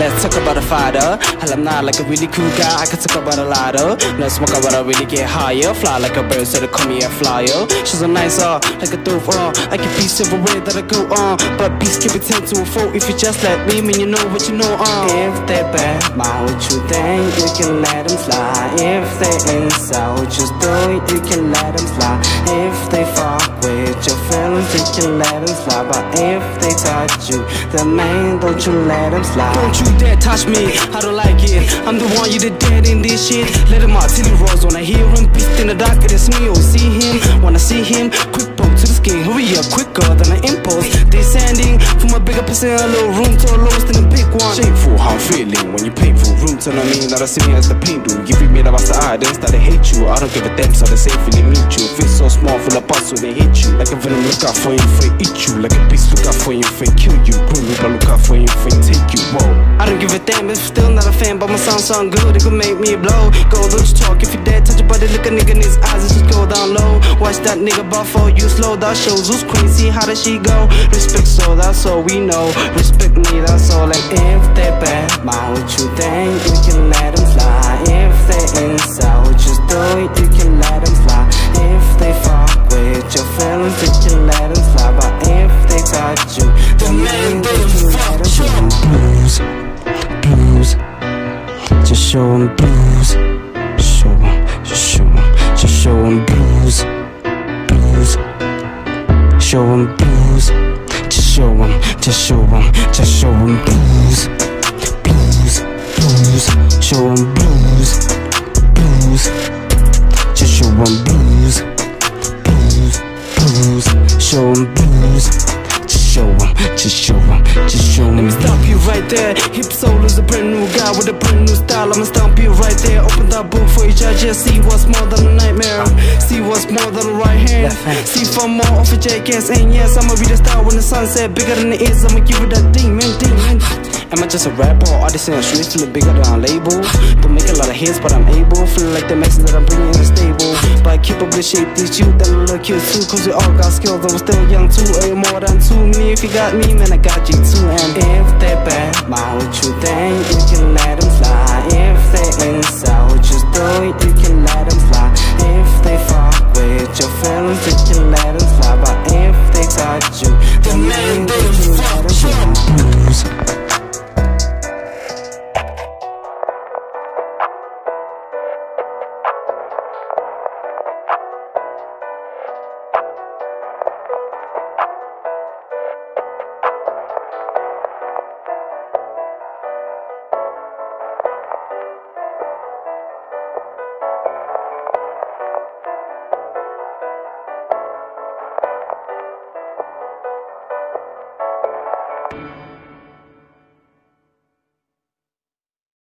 Let's talk about a fighter. Hell, I'm not like a really cool guy. I can talk about a lot of. Let's smoke about I really get higher. Fly like a bird, so they call me a flyer. She's a nice uh, like a dove uh. I can be way that I go on. But peace keep it 10 to a 4. If you just let me, mean you know what you know uh. If they bad, mouth you then you can let them fly. If they insult, do it, you can let them fly. If they fuck with your feelings, you can let them fly. But if they touch you, then man, don't you let them slide. Don't you dare touch me, I don't like it. I'm the one you the dead in this shit. Let him out till he rolls when I hear him. Beast in the dark, it's me, oh see him. When I see him, quick poke to the skin. Hurry up, quicker than an impulse. Descending from a bigger percent, a little room to a lowest in a big one. Shameful how I'm feeling when you painful. Room to I mean, that I see me as the pain do. Give me the best eye, then start to hate you. I don't give a damn, so they say feeling meet you. Feel so small, full of bust, so they hate you. Like a venom, look out for you, for eat you. Like a beast, look out for you, for kill you. Grim don't give a damn if still not a fan, but my song sound good. It could make me blow. Go, don't you talk if you dare touch your body. Look a nigga in his eyes, it just go down low. Watch that nigga buffo, you slow. That shows who's crazy. How does she go? Respect, so that's all we know. Respect me, that's all. Like if they bad, mouth you think you can let them fly. If they insult, just do it, you can let them fly. If they fuck with your feelings, you can let them fly. But if they touch you, then man, you can let show 'em blues. Show 'em, just show 'em, just show 'em blues, blues. Show 'em blues, just show 'em, just show 'em, just show 'em blues, blues, blues. Show 'em blues, blues. Just show 'em blues, blues, blues. Show 'em blues. Just show 'em, just show 'em, just show 'em. Let me stop you right there. Hipsoul is a brand new guy with a brand new style. I'ma stomp you right there. Open that book for you, judge. Yeah, see what's more than a nightmare. See what's more than a right hand. See for more of a jackass. And yes, I'ma be the star when the sunset. Bigger than it is, I'ma give it that demon, demon. Am I just a rapper or artist in a street feeling bigger than a label? hits, but I'm able. Feeling like the message that I'm bringing is stable. But I keep up the shape, these youth that look cute too. Cause we all got skills, I'm still young too. Ain't more than two. Me, if you got me, man, I got you too. And if they bad, my what you think, you can let them fly. If they inside, what you doing, you can let them fly. If they fuck with your feelings, you can let them fly. But if they touch you,